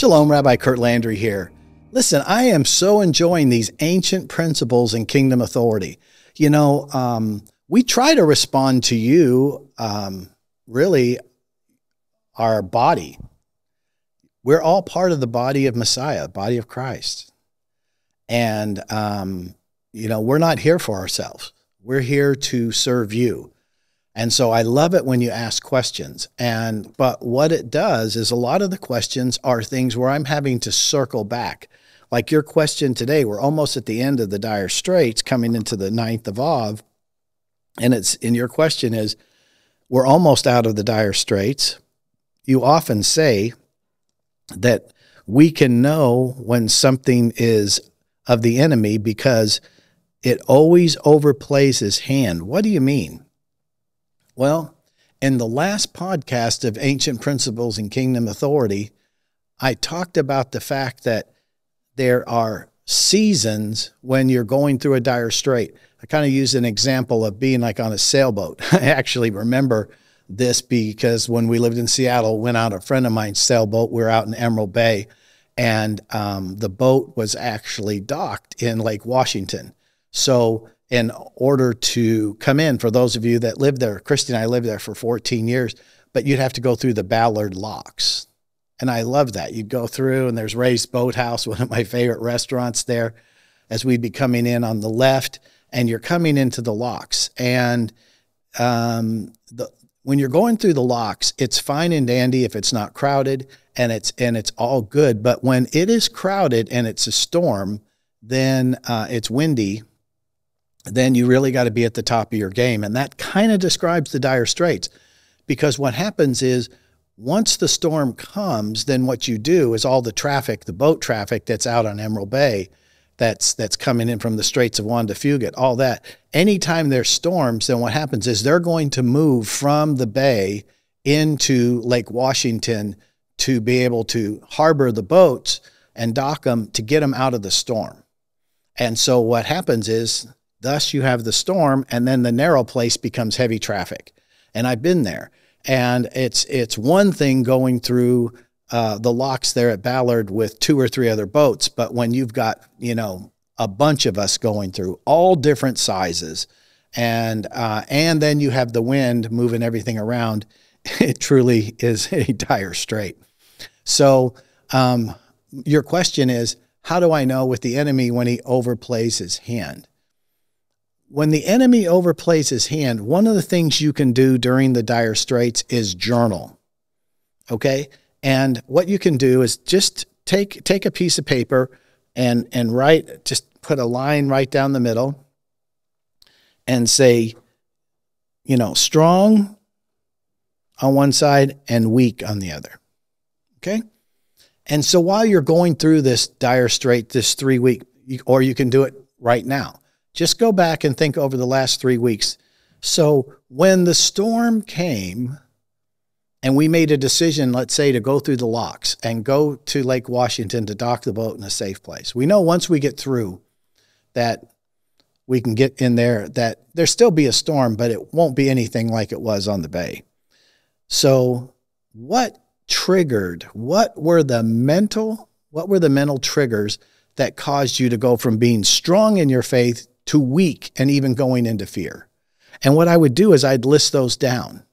Shalom, Rabbi Curt Landry here. Listen, I am so enjoying these ancient principles in kingdom authority. You know, um, we try to respond to you, um, really, our body. We're all part of the body of Messiah, body of Christ. And, um, you know, we're not here for ourselves, we're here to serve you. And so I love it when you ask questions. And but what it does is a lot of the questions are things where I'm having to circle back. Like your question today, we're almost at the end of the dire straits coming into the ninth of Av. And it's in your question is we're almost out of the dire straits. You often say that we can know when something is of the enemy because it always overplays his hand. What do you mean? Well, in the last podcast of Ancient Principles and Kingdom Authority, I talked about the fact that there are seasons when you're going through a dire strait. I kind of used an example of being like on a sailboat. I actually remember this because when we lived in Seattle, went out a friend of mine's sailboat. We were out in Emerald Bay, and um, the boat was actually docked in Lake Washington. So in order to come in. For those of you that live there, Christy and I lived there for 14 years, but you'd have to go through the Ballard locks. And I love that. You'd go through, and there's Ray's Boathouse, one of my favorite restaurants there, as we'd be coming in on the left, and you're coming into the locks. And um, the, when you're going through the locks, it's fine and dandy if it's not crowded and it's and it's all good. But when it is crowded and it's a storm, then uh, it's windy then you really got to be at the top of your game. And that kind of describes the dire straits because what happens is once the storm comes, then what you do is all the traffic, the boat traffic that's out on Emerald Bay, that's that's coming in from the Straits of Juan de Fuca, all that. Anytime there's storms, then what happens is they're going to move from the bay into Lake Washington to be able to harbor the boats and dock them to get them out of the storm. And so what happens is Thus, you have the storm, and then the narrow place becomes heavy traffic. And I've been there, and it's it's one thing going through uh, the locks there at Ballard with two or three other boats, but when you've got you know a bunch of us going through all different sizes, and uh, and then you have the wind moving everything around, it truly is a dire strait. So um, your question is, how do I know with the enemy when he overplays his hand? When the enemy overplays his hand, one of the things you can do during the dire straits is journal. Okay? And what you can do is just take take a piece of paper and and write just put a line right down the middle and say you know, strong on one side and weak on the other. Okay? And so while you're going through this dire strait this 3 week or you can do it right now just go back and think over the last three weeks. So when the storm came and we made a decision, let's say, to go through the locks and go to Lake Washington to dock the boat in a safe place, we know once we get through that we can get in there, that there still be a storm, but it won't be anything like it was on the bay. So, what triggered, what were the mental, what were the mental triggers that caused you to go from being strong in your faith to weak and even going into fear. And what I would do is I'd list those down.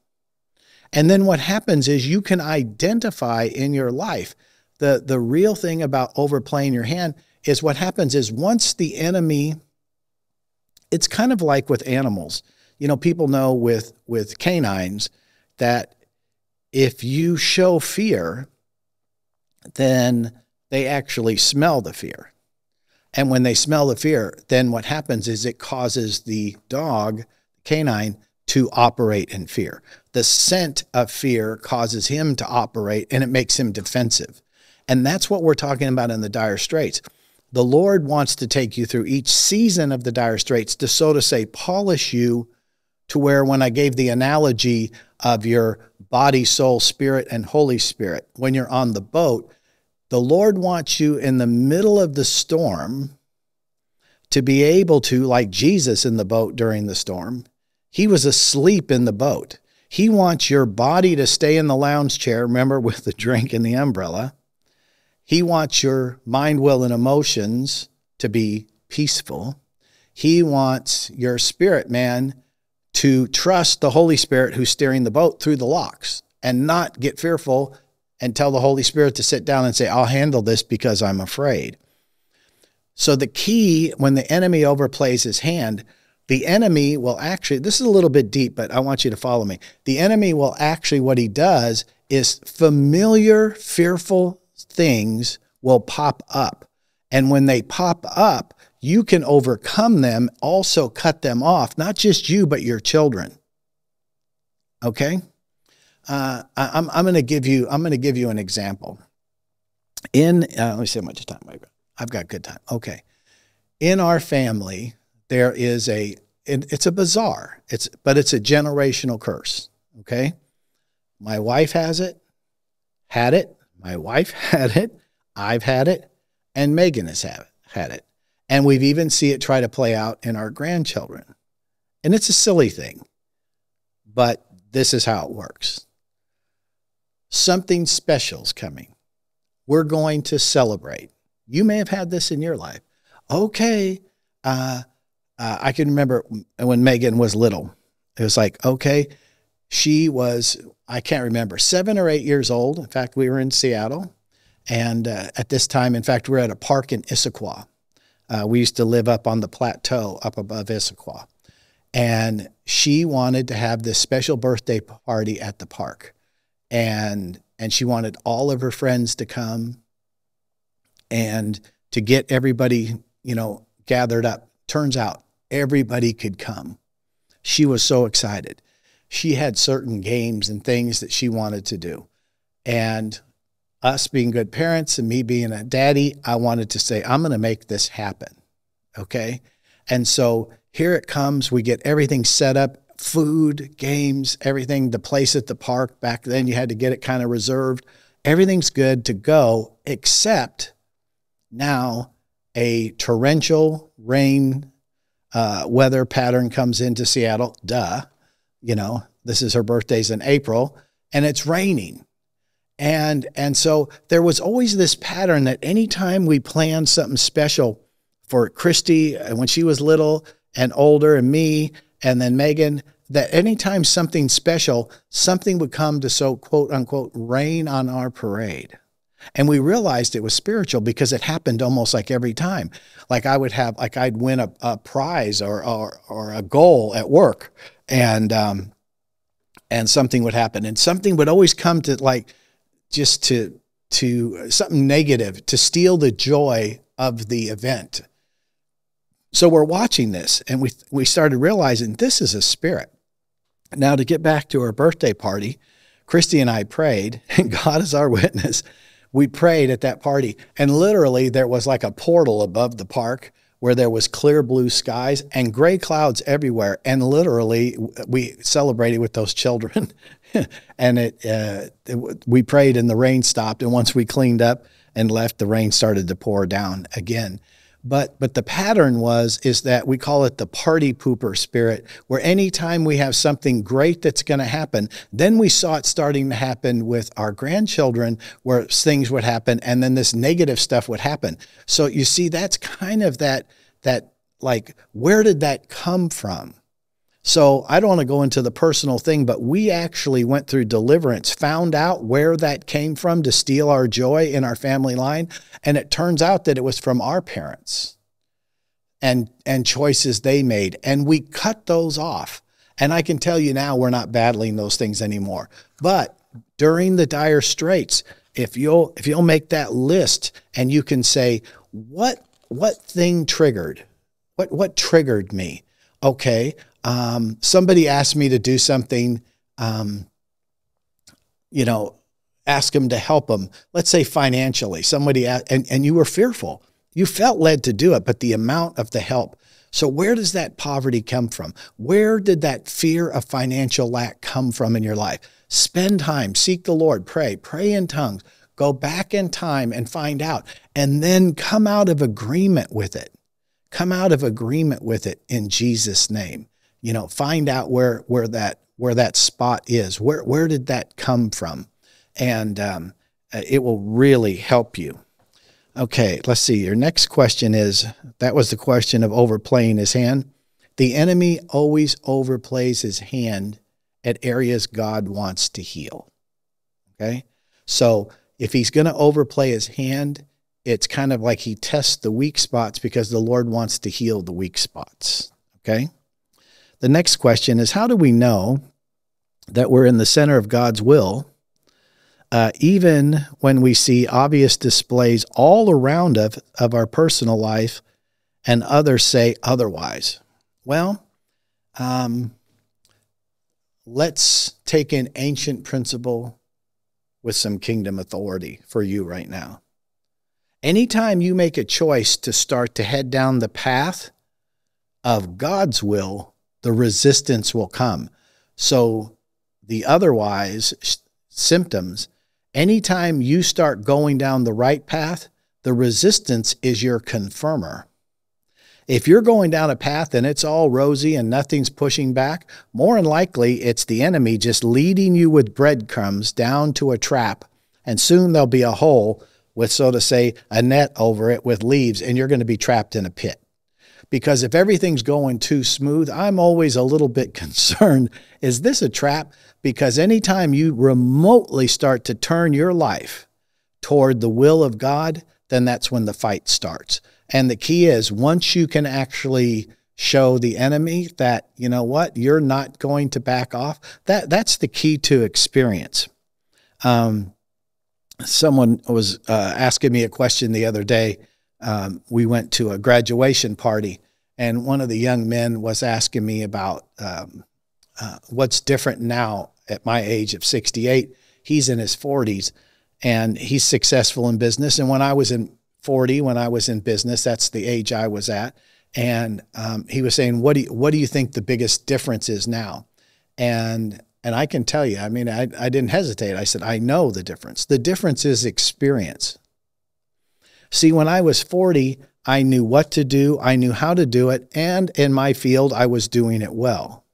And then what happens is you can identify in your life the, the real thing about overplaying your hand is what happens is once the enemy, it's kind of like with animals. You know, people know with, with canines that if you show fear, then they actually smell the fear. And when they smell the fear, then what happens is it causes the dog, canine, to operate in fear. The scent of fear causes him to operate and it makes him defensive. And that's what we're talking about in the dire straits. The Lord wants to take you through each season of the dire straits to, so to say, polish you to where when I gave the analogy of your body, soul, spirit, and Holy Spirit, when you're on the boat, the Lord wants you in the middle of the storm to be able to, like Jesus in the boat during the storm, he was asleep in the boat. He wants your body to stay in the lounge chair, remember, with the drink and the umbrella. He wants your mind, will, and emotions to be peaceful. He wants your spirit man to trust the Holy Spirit who's steering the boat through the locks and not get fearful and tell the Holy Spirit to sit down and say, I'll handle this because I'm afraid. So the key when the enemy overplays his hand, the enemy will actually, this is a little bit deep, but I want you to follow me. The enemy will actually, what he does is familiar, fearful things will pop up. And when they pop up, you can overcome them, also cut them off, not just you, but your children. Okay? Uh, I'm, I'm going to give you I'm going to give you an example. In uh, let me see how much time I've got. I've got good time. Okay, in our family there is a it, it's a bizarre it's but it's a generational curse. Okay, my wife has it, had it. My wife had it. I've had it, and Megan has had it, had it. And we've even see it try to play out in our grandchildren. And it's a silly thing, but this is how it works. Something special's coming. We're going to celebrate. You may have had this in your life. Okay, uh, uh, I can remember when Megan was little. It was like, okay, she was, I can't remember, seven or eight years old. In fact, we were in Seattle. And uh, at this time, in fact, we we're at a park in Issaquah. Uh, we used to live up on the plateau up above Issaquah. And she wanted to have this special birthday party at the park. And and she wanted all of her friends to come and to get everybody, you know, gathered up. Turns out everybody could come. She was so excited. She had certain games and things that she wanted to do. And us being good parents and me being a daddy, I wanted to say, I'm going to make this happen. Okay. And so here it comes. We get everything set up food, games, everything, the place at the park. Back then, you had to get it kind of reserved. Everything's good to go, except now a torrential rain uh, weather pattern comes into Seattle. Duh. You know, this is her birthday's in April, and it's raining. And and so there was always this pattern that anytime we planned something special for Christy uh, when she was little and older and me and then Megan, that anytime something special, something would come to so quote unquote rain on our parade. And we realized it was spiritual because it happened almost like every time. Like I would have, like I'd win a, a prize or, or, or a goal at work and, um, and something would happen and something would always come to like, just to to something negative to steal the joy of the event. So we're watching this and we we started realizing this is a spirit. Now to get back to our birthday party, Christy and I prayed, and God is our witness. We prayed at that party, and literally there was like a portal above the park where there was clear blue skies and gray clouds everywhere. And literally, we celebrated with those children. and it, uh, it, we prayed, and the rain stopped. And once we cleaned up and left, the rain started to pour down again. But but the pattern was is that we call it the party pooper spirit, where anytime we have something great that's going to happen, then we saw it starting to happen with our grandchildren, where things would happen, and then this negative stuff would happen. So you see, that's kind of that that like where did that come from? So I don't want to go into the personal thing, but we actually went through deliverance, found out where that came from to steal our joy in our family line. And it turns out that it was from our parents and, and choices they made. And we cut those off. And I can tell you now, we're not battling those things anymore. But during the dire straits, if you'll if you'll make that list and you can say what what thing triggered what what triggered me okay um, somebody asked me to do something, um, you know, ask them to help them, let's say financially, somebody, and, and you were fearful. You felt led to do it, but the amount of the help. So, where does that poverty come from? Where did that fear of financial lack come from in your life? Spend time, seek the Lord, pray, pray in tongues, go back in time and find out, and then come out of agreement with it. Come out of agreement with it in Jesus' name you know, find out where where that where that spot is. Where where did that come from? And um, uh, it will really help you. Okay, let's see. Your next question is that was the question of overplaying his hand. The enemy always overplays his hand at areas God wants to heal. Okay? So if he's going to overplay his hand, it's kind of like he tests the weak spots because the Lord wants to heal the weak spots. Okay? The next question is how do we know that we're in the center of God's will, uh, even when we see obvious displays all around of, of our personal life and others say otherwise? Well, um, let's take an ancient principle with some kingdom authority for you right now. Anytime you make a choice to start to head down the path of God's will, the resistance will come. So, the otherwise symptoms, anytime you start going down the right path, the resistance is your confirmer. If you're going down a path and it's all rosy and nothing's pushing back, more than likely it's the enemy just leading you with breadcrumbs down to a trap. And soon there'll be a hole with, so to say, a net over it with leaves, and you're going to be trapped in a pit. Because if everything's going too smooth, I'm always a little bit concerned is this a trap? Because anytime you remotely start to turn your life toward the will of God, then that's when the fight starts. And the key is once you can actually show the enemy that, you know what, you're not going to back off, that, that's the key to experience. Um, someone was uh, asking me a question the other day. Um, we went to a graduation party, and one of the young men was asking me about um, uh, what's different now at my age of 68. He's in his 40s and he's successful in business. And when I was in 40 when I was in business. That's the age I was at. And um, he was saying, what do, you, what do you think the biggest difference is now? And, and I can tell you, I mean, I, I didn't hesitate. I said, I know the difference. The difference is experience. See, when I was 40, I knew what to do, I knew how to do it, and in my field, I was doing it well.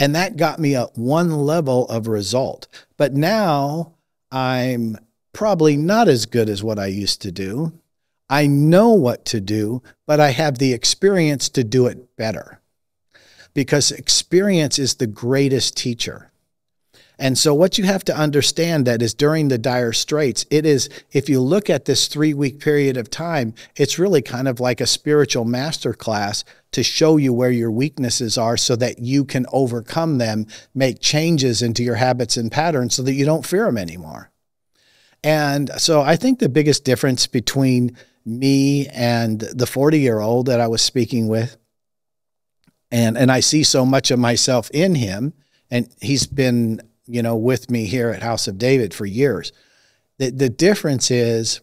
And that got me a one level of result. But now I'm probably not as good as what I used to do. I know what to do, but I have the experience to do it better because experience is the greatest teacher. And so, what you have to understand that is during the dire straits, it is, if you look at this three week period of time, it's really kind of like a spiritual master class to show you where your weaknesses are so that you can overcome them, make changes into your habits and patterns so that you don't fear them anymore. And so I think the biggest difference between me and the 40 year old that I was speaking with, and, and I see so much of myself in him, and he's been, you know, with me here at House of David for years. The, the difference is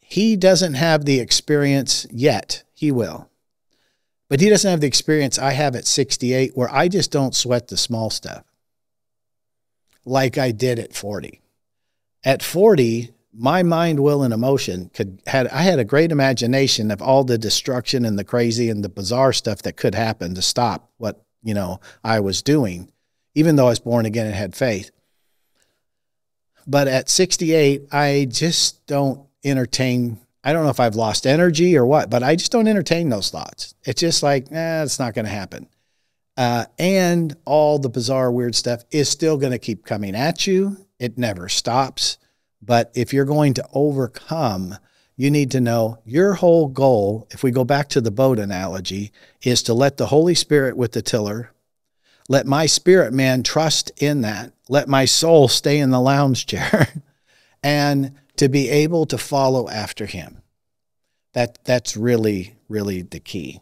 he doesn't have the experience yet. He will. But he doesn't have the experience I have at 68 where I just don't sweat the small stuff like I did at 40 at 40, my mind, will, and emotion could had I had a great imagination of all the destruction and the crazy and the bizarre stuff that could happen to stop what you know I was doing, even though I was born again and had faith. But at 68, I just don't entertain. I don't know if I've lost energy or what, but I just don't entertain those thoughts. It's just like, eh, it's not going to happen. Uh, and all the bizarre, weird stuff is still going to keep coming at you it never stops. But if you're going to overcome, you need to know your whole goal, if we go back to the boat analogy, is to let the Holy Spirit with the tiller, let my spirit man trust in that, let my soul stay in the lounge chair, and to be able to follow after him. That, that's really, really the key.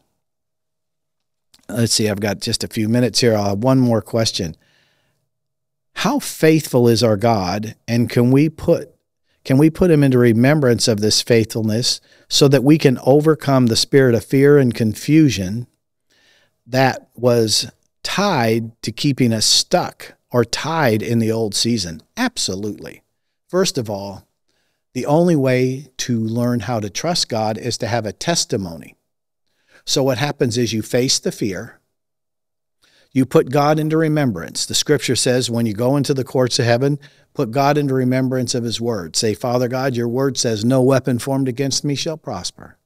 Let's see, I've got just a few minutes here. I'll have one more question how faithful is our God and can we put can we put him into remembrance of this faithfulness so that we can overcome the spirit of fear and confusion that was tied to keeping us stuck or tied in the old season? Absolutely. First of all, the only way to learn how to trust God is to have a testimony. So what happens is you face the fear, You put God into remembrance. The scripture says when you go into the courts of heaven, put God into remembrance of his word. Say, Father God, your word says, No weapon formed against me shall prosper.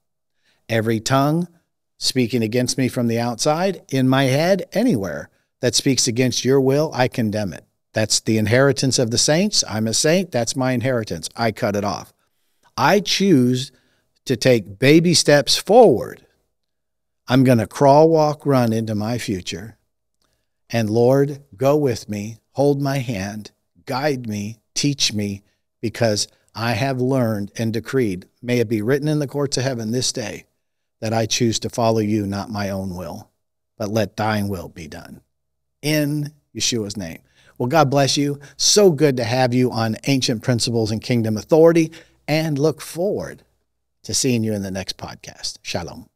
Every tongue speaking against me from the outside, in my head, anywhere that speaks against your will, I condemn it. That's the inheritance of the saints. I'm a saint. That's my inheritance. I cut it off. I choose to take baby steps forward. I'm going to crawl, walk, run into my future. And Lord, go with me, hold my hand, guide me, teach me, because I have learned and decreed, may it be written in the courts of heaven this day, that I choose to follow you, not my own will, but let thine will be done. In Yeshua's name. Well, God bless you. So good to have you on Ancient Principles and Kingdom Authority, and look forward to seeing you in the next podcast. Shalom.